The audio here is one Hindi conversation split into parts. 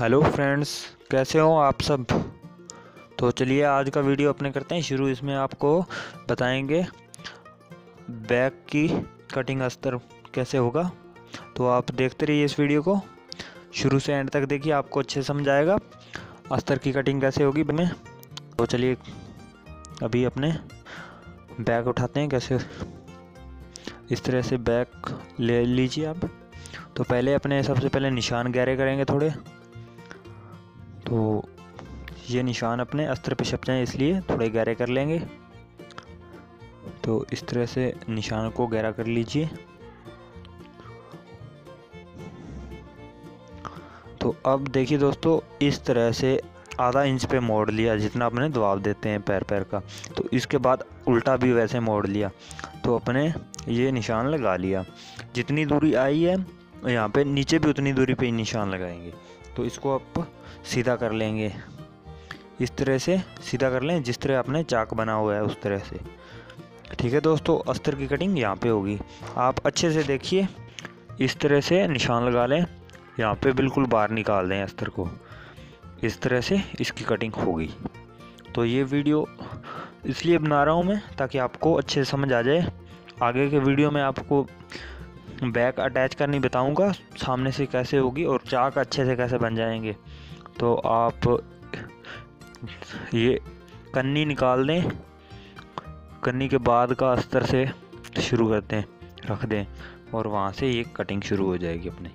हेलो फ्रेंड्स, कैसे हो आप सब? तो चलिए आज का वीडियो अपने करते हैं। शुरू इसमें आपको बताएँगे बैक की कटिंग अस्तर कैसे होगा। तो आप देखते रहिए इस वीडियो को। शुरू से एंड तक देखिए, आपको अच्छे समझ आएगा अस्तर की कटिंग कैसे होगी में तो चलिए अभी अपने बैग उठाते हैं, कैसे इस तरह से बैग ले लीजिए आप। तो पहले अपने, सबसे पहले निशान गहरे करेंगे थोड़े। तो ये निशान अपने अस्त्र पे छप जाए, इसलिए थोड़े गहरे कर लेंगे। तो इस तरह से निशान को गहरा कर लीजिए। तो अब देखिए दोस्तों, इस तरह से आधा इंच पे मोड़ लिया, जितना अपने दबाव देते हैं पैर पैर का। तो इसके बाद उल्टा भी वैसे मोड़ लिया। तो अपने ये निशान लगा लिया। जितनी दूरी आई है, यहाँ पे नीचे भी उतनी दूरी पे निशान लगाएँगे। तो इसको आप सीधा कर लेंगे। इस तरह से सीधा कर लें, जिस तरह आपने चाक बना हुआ है उस तरह से। ठीक है दोस्तों, अस्तर की कटिंग यहाँ पे होगी। आप अच्छे से देखिए, इस तरह से निशान लगा लें। यहाँ पे बिल्कुल बाहर निकाल दें अस्तर को। इस तरह से इसकी कटिंग होगी। तो ये वीडियो इसलिए बना रहा हूँ मैं ताकि आपको अच्छे से समझ आ जाए। आगे के वीडियो में आपको बैक अटैच करनी बताऊँगा, सामने से कैसे होगी और चाक अच्छे से कैसे बन जाएँगे। तो आप ये कन्नी निकाल दें। कन्नी के बाद का अस्तर से शुरू करते हैं, रख दें और वहाँ से ये कटिंग शुरू हो जाएगी अपनी।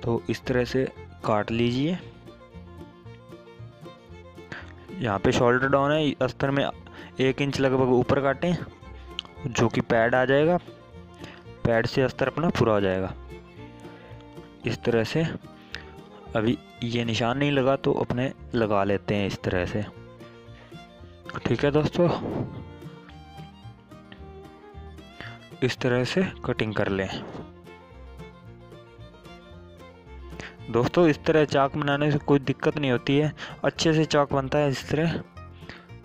तो इस तरह से काट लीजिए। यहाँ पे शोल्डर डाउन है, अस्तर में एक इंच लगभग ऊपर काटें। जो कि पैड आ जाएगा, पैड से अस्तर अपना पूरा हो जाएगा। इस तरह से अभी ये निशान नहीं लगा तो अपने लगा लेते हैं इस तरह से। ठीक है दोस्तों? इस तरह से कटिंग कर लें। दोस्तों, इस तरह चाक बनाने से कोई दिक्कत नहीं होती है। अच्छे से चाक बनता है इस तरह।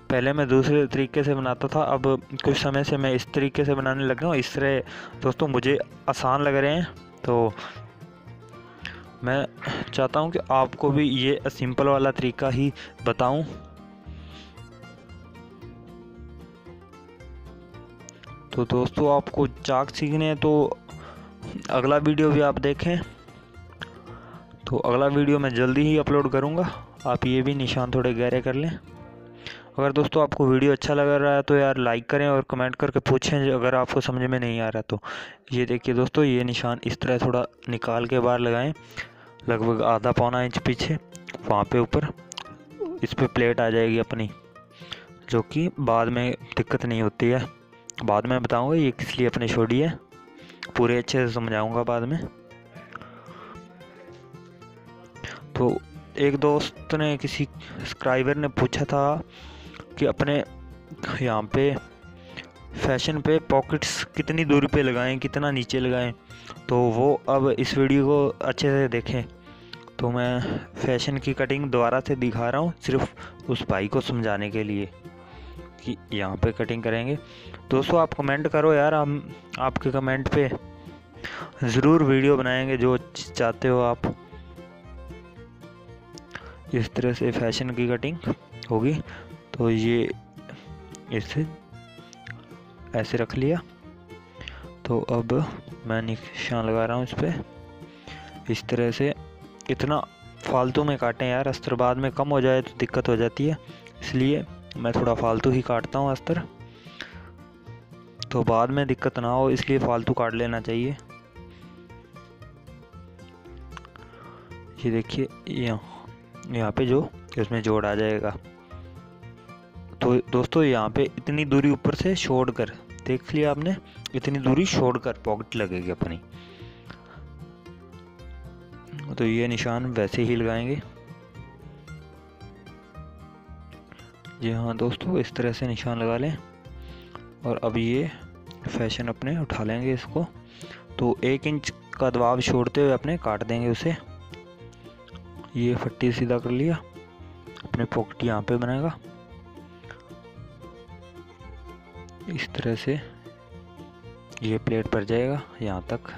पहले मैं दूसरे तरीके से बनाता था, अब कुछ समय से मैं इस तरीके से बनाने लग गया हूँ। इस तरह, दोस्तों, मुझे आसान लग रहे हैं। तो मैं चाहता हूँ कि आपको भी ये सिंपल वाला तरीका ही बताऊँ। तो दोस्तों, आपको चाक सीखने तो अगला वीडियो भी आप देखें। तो अगला वीडियो मैं जल्दी ही अपलोड करूँगा। आप ये भी निशान थोड़े गहरे कर लें। अगर दोस्तों आपको वीडियो अच्छा लग रहा है तो यार लाइक करें और कमेंट करके पूछें अगर आपको समझ में नहीं आ रहा तो। ये देखिए दोस्तों, ये निशान इस तरह थोड़ा निकाल के बाहर लगाएँ। लगभग आधा पौना इंच पीछे, वहाँ पे ऊपर। इस पर प्लेट आ जाएगी अपनी, जो कि बाद में दिक्कत नहीं होती है। बाद में बताऊँगा ये किस लिए अपने छोड़ी है। पूरे अच्छे से समझाऊँगा बाद में। तो एक दोस्त ने किसी सब्सक्राइबर ने पूछा था कि अपने यहाँ पे फ़ैशन पे पॉकेट्स कितनी दूरी पे लगाएँ, कितना नीचे लगाएँ। तो वो अब इस वीडियो को अच्छे से देखें। तो मैं फ़ैशन की कटिंग दोबारा से दिखा रहा हूँ सिर्फ़ उस भाई को समझाने के लिए कि यहाँ पे कटिंग करेंगे। दोस्तों, आप कमेंट करो यार, हम आपके कमेंट पे ज़रूर वीडियो बनाएँगे जो चाहते हो आप। इस तरह से फ़ैशन की कटिंग होगी। तो ये इसे ऐसे रख लिया। तो अब मैं निशान लगा रहा हूँ इस पर इस तरह से इतना फालतू में काटें यार, अस्तर बाद में कम हो जाए तो दिक्कत हो जाती है। इसलिए मैं थोड़ा फालतू ही काटता हूँ अस्तर। तो बाद में दिक्कत ना हो, इसलिए फालतू काट लेना चाहिए। ये देखिए, यहाँ यहाँ पे जो, इसमें जोड़ आ जाएगा। तो दोस्तों यहाँ पे इतनी दूरी ऊपर से छोड़ कर, देख लिया आपने, इतनी दूरी छोड़ कर पॉकेट लगेगी अपनी। तो ये निशान वैसे ही लगाएँगे। जी हाँ दोस्तों, इस तरह से निशान लगा लें और अब ये फ़ैशन अपने उठा लेंगे इसको। तो एक इंच का दबाव छोड़ते हुए अपने काट देंगे उसे। ये फट्टी सीधा कर लिया, अपने पॉकेट यहाँ पे बनेगा इस तरह से ये प्लेट पर जाएगा, यहाँ तक।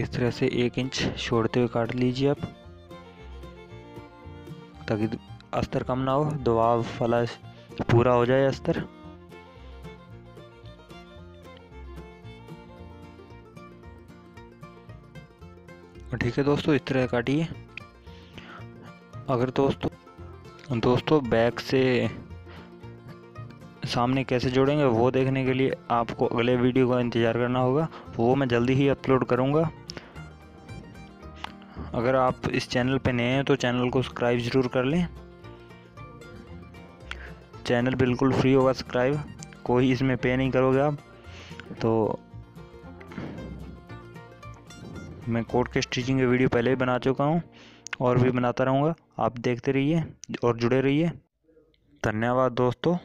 इस तरह से एक इंच छोड़ते हुए काट लीजिए आप, ताकि अस्तर कम ना हो, दबाव वाला पूरा हो जाए अस्तर। ठीक है दोस्तों, इस तरह काटिए। अगर दोस्तों दोस्तों, बैक से सामने कैसे जोड़ेंगे, वो देखने के लिए आपको अगले वीडियो का इंतज़ार करना होगा। वो मैं जल्दी ही अपलोड करूँगा। अगर आप इस चैनल पे नए हैं तो चैनल को सब्सक्राइब ज़रूर कर लें। चैनल बिल्कुल फ्री होगा, सब्सक्राइब। कोई इसमें पे नहीं करोगे आप। तो मैं कोड के स्टिचिंग की वीडियो पहले ही बना चुका हूँ। और भी बनाता रहूँगा। आप देखते रहिए और जुड़े रहिए। धन्यवाद दोस्तों।